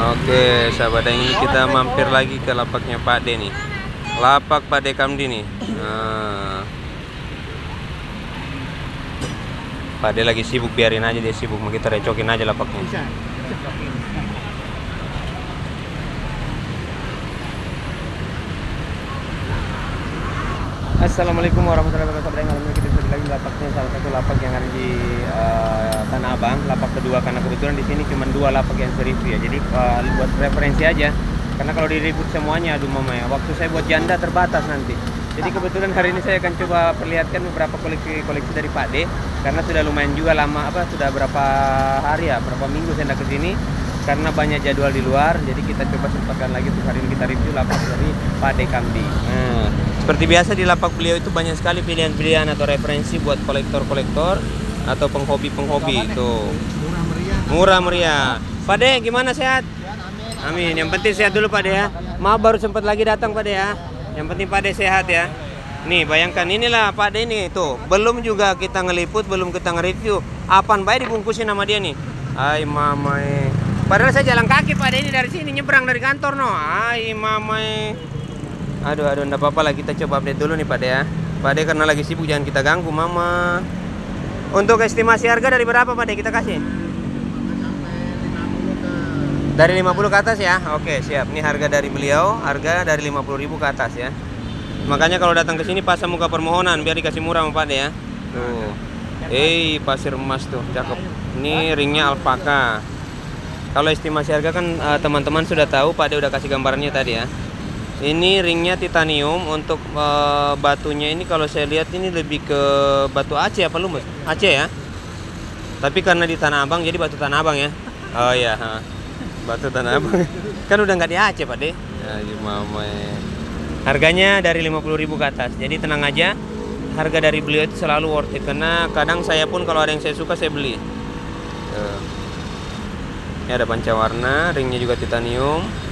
Oke, sahabat yang ini kita mampir lagi ke lapaknya Pak De nih. Lapak Pak De Kamdi nih. Nah. Pak De lagi sibuk, biarin aja dia sibuk, mau kita recokin aja lapaknya. Bisa. Assalamualaikum warahmatullahi wabarakatuh. Kita sudah lagi lapaknya salah satu lapak yang ada di eh, Tanah Abang, lapak kedua karena kebetulan di sini cuma dua lapak yang sereview ya. Jadi eh, buat referensi aja. Karena kalau diribut semuanya aduh mama ya, waktu saya buat janda terbatas nanti. Jadi kebetulan hari ini saya akan coba perlihatkan beberapa koleksi-koleksi dari Pak D karena sudah lumayan juga lama apa sudah berapa hari ya, berapa minggu saya ke sini karena banyak jadwal di luar jadi kita coba sempatkan lagi untuk hari ini kita review lapak dari Pak De Kamdi nah, seperti biasa di lapak beliau itu banyak sekali pilihan-pilihan atau referensi buat kolektor-kolektor atau penghobi-penghobi itu Murah meriah. murah meriah Pak De gimana sehat? Amin. Yang penting sehat dulu Pak De ya maaf baru sempat lagi datang Pak De ya yang penting Pak De sehat ya Nih bayangkan inilah Pak De ini tuh belum juga kita ngeliput belum kita nge-review apaan baik dibungkusin sama dia nih Ay mamae Padahal saya jalan kaki Pak De ini dari sini nyebrang dari kantor no. Ay mamae. Aduh aduh enggak apa-apa lah kita coba update dulu nih Pak De ya. Pak De karena lagi sibuk jangan kita ganggu Mama. Untuk estimasi harga dari berapa Pak De kita kasih? Sampai 50 ke Dari 50 ke atas ya. Oke, siap. Ini harga dari beliau, harga dari 50.000 ke atas ya. Makanya kalau datang ke sini pasang muka permohonan biar dikasih murah Pak De ya. Tuh. Eh, pasir emas tuh, cakep. Ini ringnya alpaka. Kalau estimasi harga kan eh, teman-teman sudah tahu, Pak De udah kasih gambarannya tadi ya. Ini ringnya titanium untuk eh, batunya ini kalau saya lihat ini lebih ke batu Aceh apa lumut? Aceh ya. Tapi karena di Tanah Abang jadi batu Tanah Abang ya. Oh ha. batu Tanah Abang. kan udah nggak di Aceh Pak De. Ya. Harganya dari 50.000 ke atas. Jadi tenang aja. Harga dari beliau itu selalu worth it karena kadang saya pun kalau ada yang saya suka saya beli. Ini ada pancawarna, ringnya juga titanium.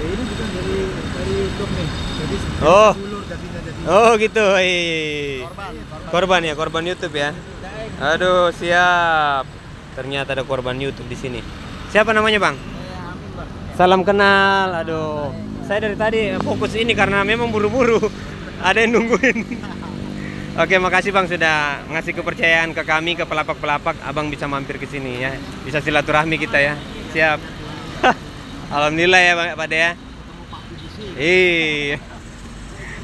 Ya, ini bukan dari dari YouTube nih. Jadi Oh. ulur jadinya jadi Oh gitu. Ih. korban. korban. Korban ya, korban YouTube ya. Aduh, siap. Ternyata ada korban YouTube di sini. Siapa namanya, Bang. Salam kenal. Aduh. Saya dari tadi fokus ini karena memang buru-buru. Ada yang nungguin. Oke, makasih Bang sudah ngasih kepercayaan ke kami ke pelapak-pelapak. Abang bisa mampir ke sini ya. Bisa silaturahmi kita ya. Siap. Alhamdulillah ya Bang Pak ya. Iya.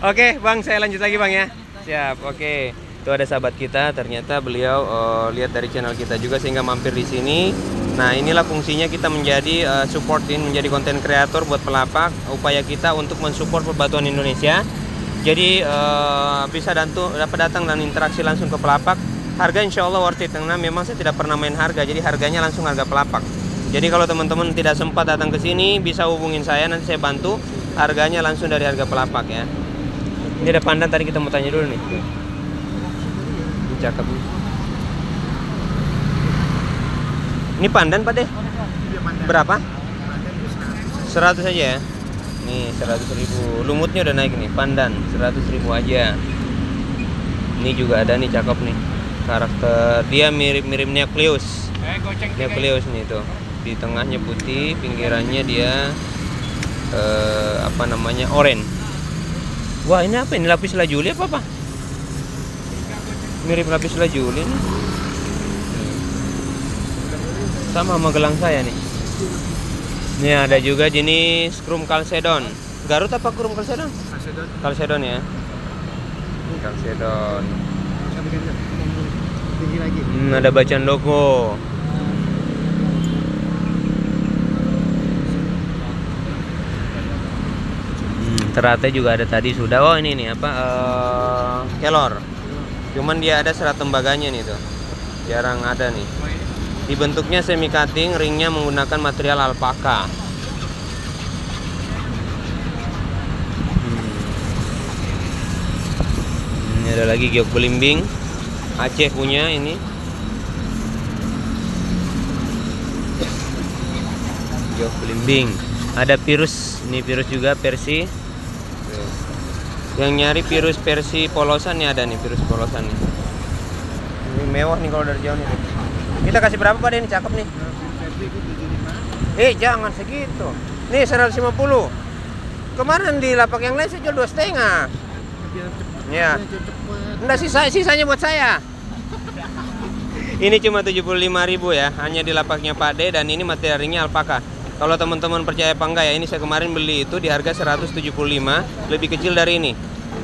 Oke, Bang, saya lanjut lagi, Bang ya. Siap. Oke. Itu ada sahabat kita, ternyata beliau eh, lihat dari channel kita juga sehingga mampir di sini. Nah, inilah fungsinya kita menjadi eh, supportin, menjadi konten kreator buat pelapak. Upaya kita untuk mensupport perbatuan Indonesia. Jadi eh, bisa dantu, dapat datang dan interaksi langsung ke pelapak. Harga insya Allah worth it karena memang saya tidak pernah main harga, jadi harganya langsung harga pelapak. Jadi kalau teman-teman tidak sempat datang ke sini bisa hubungin saya nanti saya bantu harganya langsung dari harga pelapak ya. Ini ada pandan tadi kita mau tanya dulu nih. Ini cakep. Ini pandan Pak deh. Pandang. Berapa? Pandang itu 100. 100 aja ya. Nih 100 ribu. Lumutnya udah naik nih. Pandan 100 ribu aja. Ini juga ada nih cakep nih. Karakter dia mirip-mirip Nucleus. Eh, goceng Nucleus nih tuh. Di tengahnya putih, pinggirannya dia eh, apa namanya? oranye. Wah, ini apa ini lapis lazuli apa apa? Mirip lapis lazuli nih. Sama sama gelang saya nih. Ini ada juga jenis krum kalsedon. Garut apa krum kalsedon? Kasedon. Kalsedon ya. Kalsedon. Sampai tinggi lagi. Hmm, ada bacaan logo. Teratai juga ada tadi sudah. Oh ini nih apa? eh, kelor. Cuman dia ada serat tembaganya nih tuh. Jarang ada nih. Dibentuknya semi cutting, ringnya menggunakan material alpaka. Hmm. Ini ada lagi giok belimbing. Aceh punya ini. Giok belimbing. Ada virus, ini virus juga versi. Yang nyari virus versi polosan nih ada nih virus polosan nih. Ini mewah nih kalau dari jauh nih. Kita kasih berapa Pak ini cakep nih. Eh jangan segitu. Nih 150. Kemarin di lapak yang lain saya jual dua setengah. Cepet. Enggak sisa sisanya buat saya. Ini cuma 75.000 ya, hanya di lapaknya Pak D dan ini materialnya alpaka. Kalau teman-teman percaya apa enggak ya, ini saya kemarin beli itu di harga 175, lebih kecil dari ini.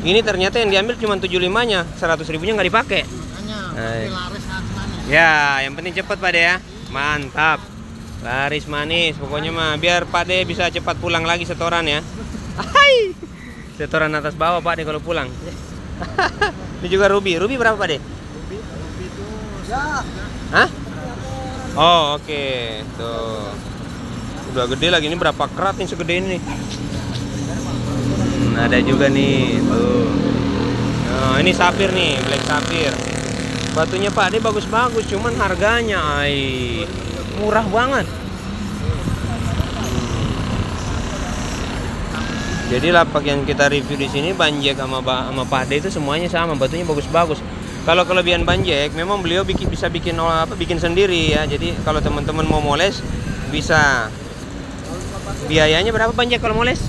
Ini ternyata yang diambil cuma 75-nya, 100 ribunya nggak dipakai. Mana? Ya, yang penting cepet Pak D ya. Mantap. Laris manis, pokoknya mah biar Pak D bisa cepat pulang lagi setoran ya. Hai. Setoran atas bawah Pak D kalau pulang. Ini juga ruby. Ruby berapa Pak D? Ruby, ruby itu ya. Hah? Oh, oke. Tuh. Udah gede lagi ini berapa kerat nih segede ini? Hmm, ada juga nih, tuh. Nah, ini sapir nih, black sapir. Batunya Pak, dia bagus-bagus, cuman harganya ai murah banget. Jadi lapak yang kita review di sini Banjek sama sama Pak D itu semuanya sama, batunya bagus-bagus. Kalau kelebihan Banjek, memang beliau bikin, bisa bikin apa bikin sendiri ya. Jadi kalau teman-teman mau moles bisa. Biayanya berapa Banjek kalau moles?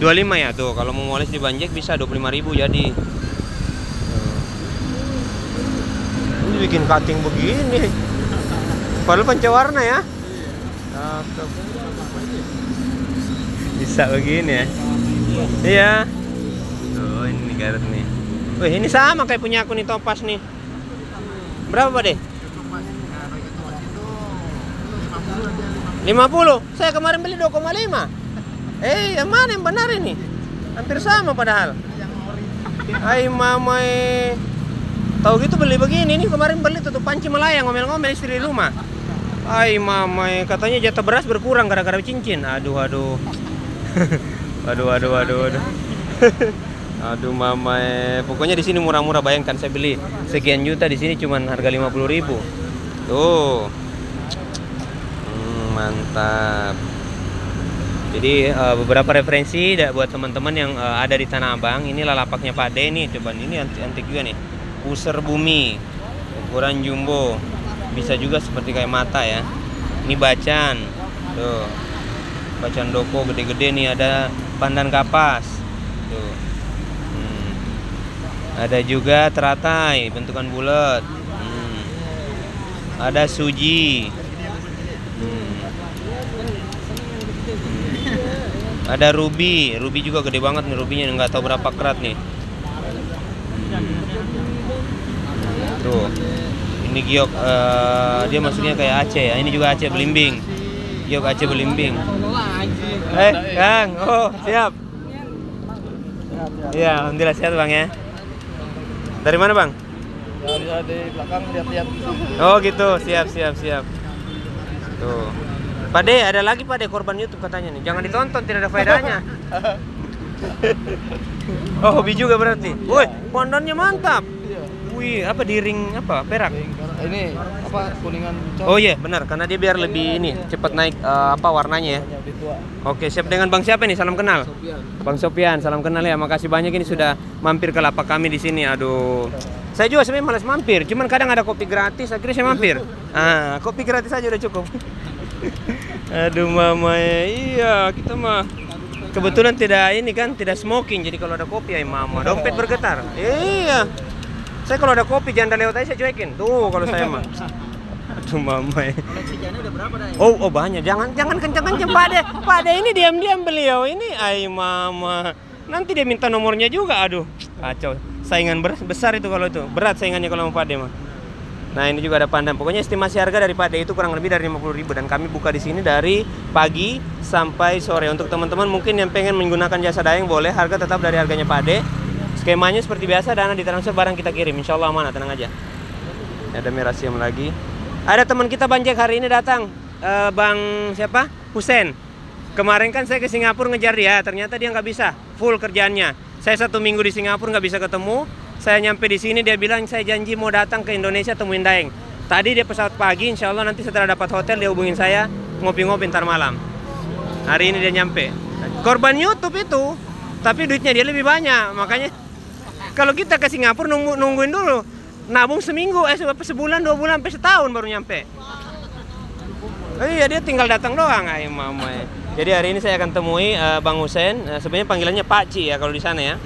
25 ya tuh. Kalau mau moles di Banjek bisa 25.000 jadi. Ini bikin cutting begini. Padahal pancawarna ya. Bisa begini ya. Iya. Tuh ini Garut nih. Wih ini sama kayak punya aku nih Topas nih. Berapa deh? Mas, nah, bagi Thomas itu itu 50 dia 50. 50. Saya kemarin beli 2,5. Eh, yang mana yang benar ini? Hampir sama padahal. Hai mama eh. Tahu gitu beli begini nih kemarin beli tutup panci melayang ngomel-ngomel istri di rumah. Hai mama eh. katanya jatah beras berkurang gara-gara cincin. Aduh aduh. aduh aduh aduh aduh. aduh mama eh. Pokoknya di sini murah-murah bayangkan saya beli sekian juta di sini cuman harga 50.000. Tuh. Mantap. Jadi eh, beberapa referensi buat teman-teman yang eh, ada di Tanah Abang, ini lapaknya Pak D nih, coba ini antik, antik juga nih. Puser bumi, ukuran jumbo, bisa juga seperti kayak mata ya. Ini bacan, tuh, bacan doko gede-gede nih ada pandan kapas, tuh. Hmm. Ada juga teratai, bentukan bulat. Hmm. Ada suji. Hmm. Ada ruby, ruby juga gede banget nih rubinya nggak tahu berapa kerat nih. Tuh, ini giok eh, dia maksudnya kayak Aceh ya. Ini juga Aceh belimbing. Giok Aceh belimbing. Eh, Kang, oh siap. Iya, alhamdulillah sehat bang ya. Dari mana bang? Di belakang lihat-lihat. Oh gitu, siap siap siap. Tuh. Pak De, ada lagi Pak De korban YouTube katanya nih. Jangan ditonton, tidak ada faedahnya. oh, hobi juga berarti. Woi, pondannya mantap. Iya. Wih, apa di ring apa? Perak. Ini apa kuningan Oh iya, benar karena dia biar lebih ini cepat naik eh, apa warnanya ya. Oke, siap dengan Bang siapa nih? Salam kenal. Bang Sopian, salam kenal ya. Makasih banyak ini sudah mampir ke lapak kami di sini. Aduh. Saya juga sebenarnya malas mampir, cuman kadang ada kopi gratis, akhirnya saya mampir. Ah, kopi gratis aja udah cukup. Aduh mama ya. Iya, kita mah kebetulan tidak ini kan, tidak smoking. Jadi kalau ada kopi ya mama, dompet bergetar. Iya. Saya kalau ada kopi janda lewat aja saya cuekin. Tuh kalau saya mah. Aduh mama ya. Oh, oh banyak. Jangan jangan kencang-kencang. Pak De ini diam-diam beliau ini. Ay mama. Nanti dia minta nomornya juga. Aduh, kacau. Saingan besar itu kalau itu. Berat saingannya kalau sama Pak De mah. Nah, ini juga ada pandan. Pokoknya estimasi harga dari Pak De itu kurang lebih dari 50.000 dan kami buka di sini dari pagi sampai sore. Untuk teman-teman mungkin yang pengen menggunakan jasa dayang boleh, harga tetap dari harganya Pak De. Skemanya seperti biasa, dana ditransfer barang kita kirim. Insya Allah amanah, tenang aja. Ada merah siam lagi. Ada teman kita Banjek hari ini datang, Eh, Bang siapa? Husen. Kemarin kan saya ke Singapura ngejar dia, ternyata dia nggak bisa, full kerjaannya. Saya satu minggu di Singapura nggak bisa ketemu. Saya nyampe di sini dia bilang saya janji mau datang ke Indonesia temuin Daeng. Tadi dia pesawat pagi, insya Allah nanti setelah dapat hotel dia hubungin saya ngopi-ngopi ntar malam. Hari ini dia nyampe. Korban YouTube itu, tapi duitnya dia lebih banyak, makanya kalau kita ke Singapura nunggu, nungguin dulu, nabung seminggu, eh se- sebulan, dua bulan, sampai setahun baru nyampe. iya dia tinggal datang doang ay mama. Jadi hari ini saya akan temui eh, Bang Husen. Eh, sebenarnya panggilannya Pak Ci ya kalau di sana ya.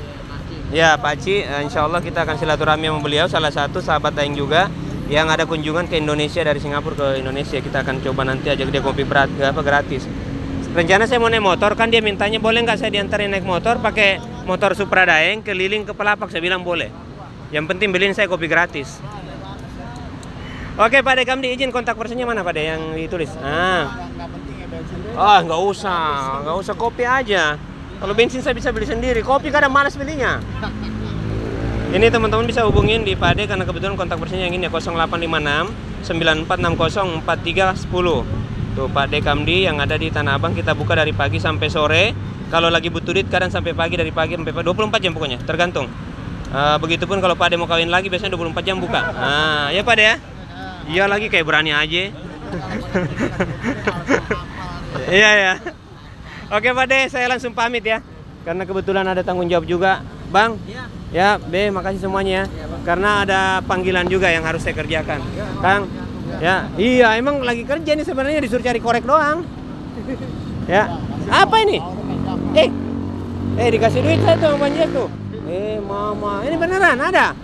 Ya Pak Ci, eh, insya Allah kita akan silaturahmi sama beliau. Salah satu sahabat Daeng juga yang ada kunjungan ke Indonesia dari Singapura ke Indonesia. Kita akan coba nanti ajak dia kopi berat, apa gratis. Rencana saya mau naik motor kan dia mintanya boleh nggak saya diantarin naik motor pakai motor Supra Daeng keliling ke Pelapak. Saya bilang boleh. Yang penting beliin saya kopi gratis. Oke Pak De, kami diizin kontak personnya mana Pak De yang ditulis? Ah. Ah, nggak usah, nggak usah kopi aja. Kalau bensin saya bisa beli sendiri, kopi kadang malas belinya. Ini teman-teman bisa hubungin di Pade karena kebetulan kontak personnya yang ini ya 0856 9460 4310. Tuh Pak Dekamdi yang ada di Tanah Abang kita buka dari pagi sampai sore. Kalau lagi butuh duit kadang sampai pagi dari pagi sampai 24 jam pokoknya, tergantung. Eh, begitupun kalau Pak De mau kawin lagi biasanya 24 jam buka. Ah, ya Pak De ya. Iya lagi kayak berani aja. Iya ya. Oke Pak De, saya langsung pamit ya. Karena kebetulan ada tanggung jawab juga, Bang. Iya. Ya, B, makasih semuanya ya. Karena ada panggilan juga yang harus saya kerjakan. Kang. Ya, iya emang lagi kerja nih sebenarnya disuruh cari korek doang. Ya. Apa ini? Eh. Eh dikasih duit saya tuh Jack tuh. Eh, mama. Ini beneran ada?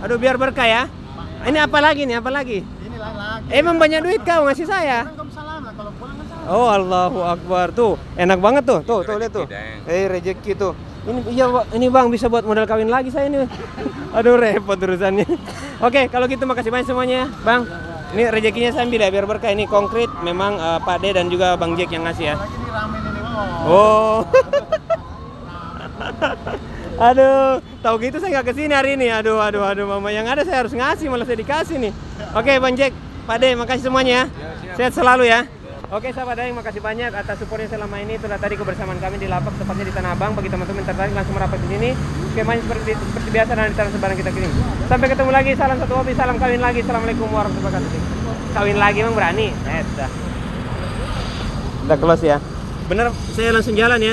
Aduh, biar berkah ya. Ini apa lagi nih? Apa lagi? Ini lagi. Emang banyak duit kau ngasih saya? Kan kamu salam lah kalau pulang kan salam. Oh Allahu Akbar. Tuh enak banget tuh. Tuh tuh lihat tuh. Eh rezeki tuh. Ini iya Pak. ini bang bisa buat modal kawin lagi saya ini. Aduh repot urusannya. Oke kalau gitu makasih banyak semuanya ya, bang. Ini rezekinya saya ambil ya biar berkah. Ini konkret memang eh, Pak De dan juga Bang Jack yang ngasih ya. Lagi ini ramen ini wow. oh. Aduh tahu gitu saya nggak ke sini hari ini. Aduh aduh aduh mama. Yang ada saya harus ngasih malah saya dikasih nih. Oke Bang Jack Pak De makasih semuanya ya. Sehat selalu ya Oke sahabat Daeng, makasih banyak atas supportnya selama ini. Itulah tadi kebersamaan kami di Lapak, tepatnya di Tanah Abang. Bagi teman-teman yang tertarik langsung merapat di sini. Skemanya seperti, seperti biasa dan di sebarang kita kirim. Sampai ketemu lagi, salam satu hobi, salam kawin lagi. Assalamualaikum warahmatullahi wabarakatuh. Kawin lagi emang berani? Eh, dah. Udah close ya. Bener, saya langsung jalan ya.